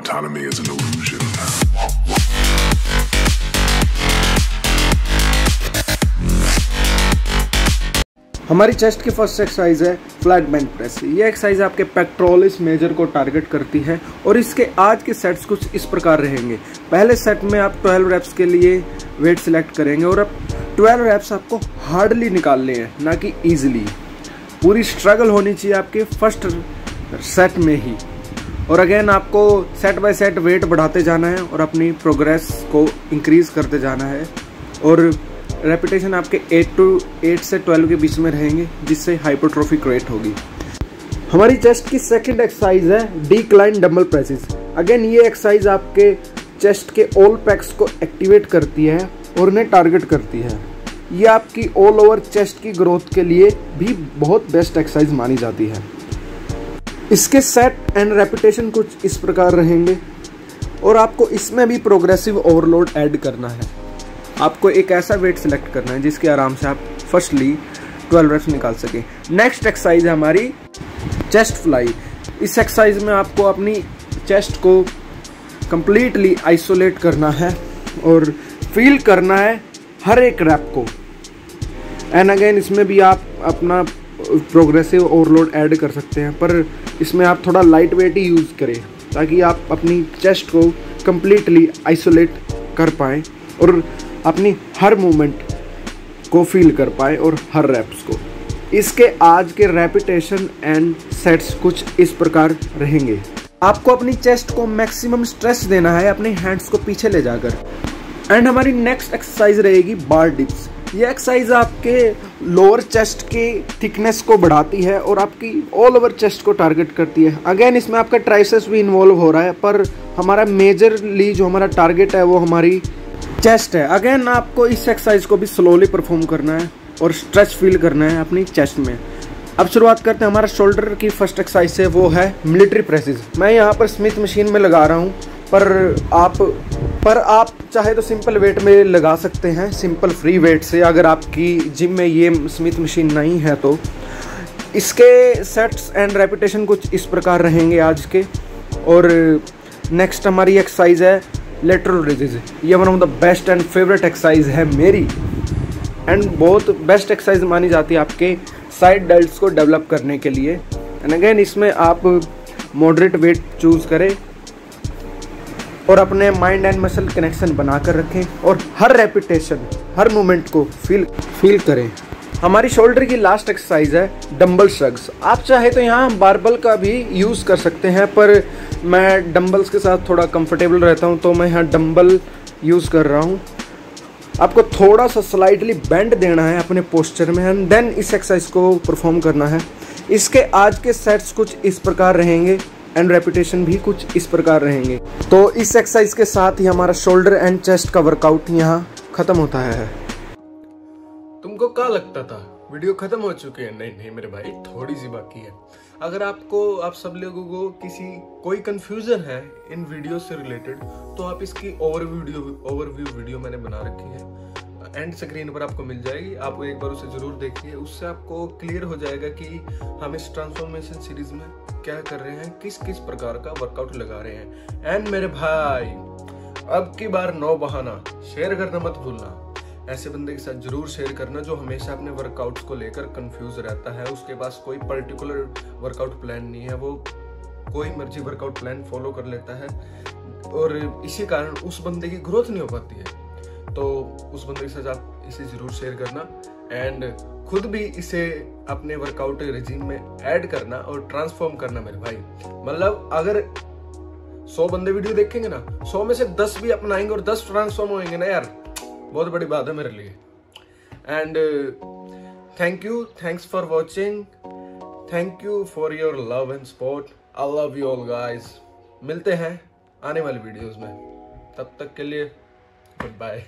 Autonomy is an illusion. हमारी chest की first exercise है फ्लैट बेंच प्रेस ये एक्सरसाइज आपके पेक्ट्रोलिस मेजर को टारगेट करती है और इसके आज के सेट्स कुछ इस प्रकार रहेंगे। पहले सेट में आप 12 रेप्स के लिए वेट सिलेक्ट करेंगे और अब 12 रेप्स आपको हार्डली निकालने हैं, ना कि ईजिली पूरी स्ट्रगल होनी चाहिए आपके फ़र्स्ट सेट में ही। और अगेन आपको सेट बाय सेट वेट बढ़ाते जाना है और अपनी प्रोग्रेस को इंक्रीज करते जाना है। और रेपिटेशन आपके 8 टू 8 से 12 के बीच में रहेंगे, जिससे हाइपोट्रोफी क्रिएट होगी। हमारी चेस्ट की सेकंड एक्सरसाइज है डीक्लाइन डबल प्रेसिस अगेन ये एक्सरसाइज आपके चेस्ट के ऑल पैक्स को एक्टिवेट करती है और उन्हें टारगेट करती है। ये आपकी ऑल ओवर चेस्ट की ग्रोथ के लिए भी बहुत बेस्ट एक्सरसाइज मानी जाती है। इसके सेट एंड रेपिटेशन कुछ इस प्रकार रहेंगे। और आपको इसमें भी प्रोग्रेसिव ओवरलोड ऐड करना है। आपको एक ऐसा वेट सिलेक्ट करना है जिसके आराम से आप फर्स्टली 12 रेप्स निकाल सकें। नेक्स्ट एक्सरसाइज है हमारी चेस्ट फ्लाई इस एक्सरसाइज में आपको अपनी चेस्ट को कंप्लीटली आइसोलेट करना है और फील करना है हर एक रैप को। एंड अगेन इसमें भी आप अपना प्रोग्रेसिव ओवरलोड ऐड कर सकते हैं, पर इसमें आप थोड़ा लाइट वेट ही यूज़ करें, ताकि आप अपनी चेस्ट को कंप्लीटली आइसोलेट कर पाएँ और अपनी हर मूवमेंट को फील कर पाए और हर रैप्स को। इसके आज के रेपिटेशन एंड सेट्स कुछ इस प्रकार रहेंगे। आपको अपनी चेस्ट को मैक्सिमम स्ट्रेस देना है, अपने हैंड्स को पीछे ले जाकर। एंड हमारी नेक्स्ट एक्सरसाइज रहेगी बार डिप्स ये एक्सरसाइज आपके लोअर चेस्ट के थिकनेस को बढ़ाती है और आपकी ऑल ओवर चेस्ट को टारगेट करती है। अगेन इसमें आपका ट्राइसेस भी इन्वॉल्व हो रहा है, पर हमारा मेजरली जो हमारा टारगेट है, वो हमारी चेस्ट है। अगेन आपको इस एक्सरसाइज को भी स्लोली परफॉर्म करना है और स्ट्रेच फील करना है अपनी चेस्ट में। अब शुरुआत करते हैं। हमारा शोल्डर की फ़र्स्ट एक्सरसाइज से वो है मिलिट्री प्रेसेस मैं यहाँ पर स्मिथ मशीन में लगा रहा हूँ, पर आप पर आप चाहे तो सिंपल वेट में लगा सकते हैं सिंपल फ्री वेट से। अगर आपकी जिम में ये स्मिथ मशीन नहीं है तो। इसके सेट्स एंड रेपिटेशन कुछ इस प्रकार रहेंगे आज के। और नेक्स्ट हमारी एक्सरसाइज है लेटरल रेजेज ये one of the best and favourite exercise है मेरी। एंड बहुत बेस्ट एक्सरसाइज मानी जाती है आपके साइड डेल्ट्स को डेवलप करने के लिए। एंड अगेन इसमें आप मॉडरेट वेट चूज़ करें। और अपने माइंड एंड मसल कनेक्शन बनाकर रखें और हर रेपिटेशन हर मोमेंट को फील फील करें। हमारी शोल्डर की लास्ट एक्सरसाइज है डंबल श्रग्स आप चाहे तो यहाँ बारबल का भी यूज़ कर सकते हैं, पर मैं डंबल्स के साथ थोड़ा कंफर्टेबल रहता हूँ तो मैं यहाँ डम्बल यूज़ कर रहा हूँ। आपको थोड़ा सा स्लाइडली बेंड देना है अपने पोस्चर में एंड देन इस एक्सरसाइज को परफॉर्म करना है। इसके आज के सेट्स कुछ इस प्रकार रहेंगे। एंड रेपिटेशन भी कुछ इस प्रकार रहेंगे। तो इस एक्सरसाइज के साथ ही हमारा शोल्डर एंड चेस्ट का वर्कआउट यहाँ ख़त्म होता है। तुमको क्या लगता था? वीडियो खत्म हो चुके हैं। नहीं नहीं मेरे भाई, थोड़ी सी बाकी है। अगर आपको, आप सब लोगों को किसी, कोई कंफ्यूजन है इन वीडियो से रिलेटेड तो आप इसकी ओवर वीडियो ओवरव्यू वीडियो मैंने बना रखी है। एंड स्क्रीन पर आपको मिल जाएगी। आप एक बार उसे ज़रूर देखिए। उससे आपको क्लियर हो जाएगा कि हम इस ट्रांसफॉर्मेशन सीरीज़ में क्या कर रहे हैं किस किस प्रकार का वर्कआउट लगा रहे हैं। एंड मेरे भाई, अब की बार नौ बहाना। शेयर करना मत भूलना। ऐसे बंदे के साथ ज़रूर शेयर करना जो हमेशा अपने वर्कआउट्स को लेकर कंफ्यूज रहता है। उसके पास कोई पर्टिकुलर वर्कआउट प्लान नहीं है। वो कोई मर्ज़ी वर्कआउट प्लान फॉलो कर लेता है। और इसी कारण उस बंदे की ग्रोथ नहीं हो पाती है। तो उस बंदे के साथ आप इसे ज़रूर शेयर करना एंड खुद भी इसे अपने वर्कआउट रिजीम में ऐड करना और ट्रांसफॉर्म करना मेरे भाई। मतलब अगर सौ बंदे वीडियो देखेंगे ना, सौ में से दस भी अपनाएँगे और दस ट्रांसफॉर्म होंगे ना यार। बहुत बड़ी बात है मेरे लिए। And thank you thanks for watching thank you for your love and support I love you all guys मिलते हैं आने वाली वीडियोस में। तब तक के लिए गुड बाय